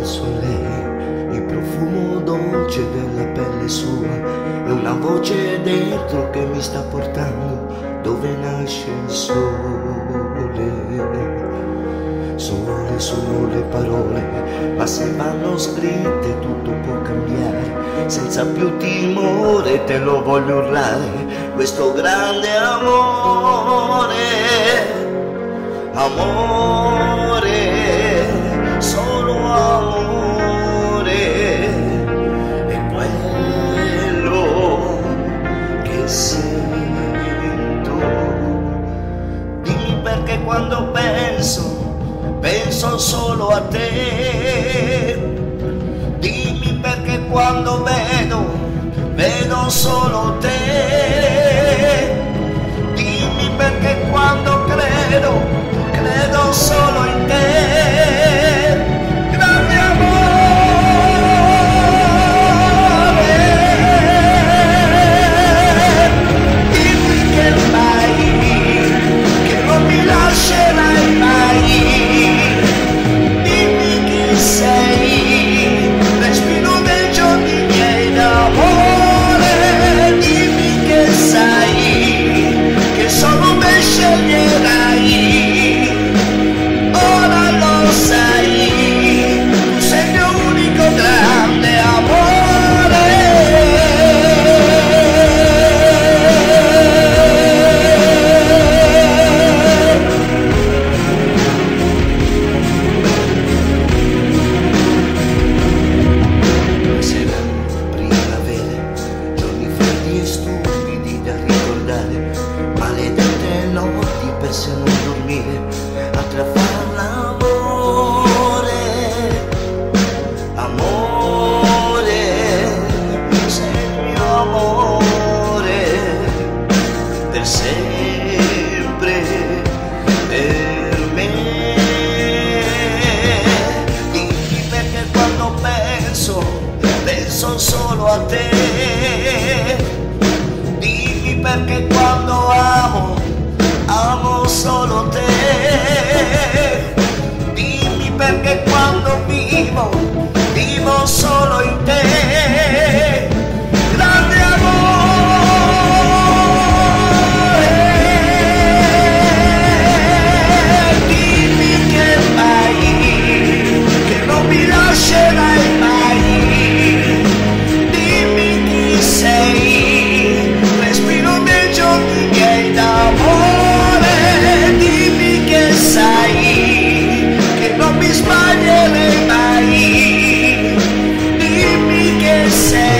penso lei, il profumo dolce della pelle sua e una voce dentro che mi sta portando dove nasce il sole. Sole sono le parole, ma se vanno scritte tutto può cambiare, senza più timore te lo voglio urlare, questo grande amore, amore. penso solo a te. Dimmi perché quando vedo, vedo solo te. a te. Dimmi perché say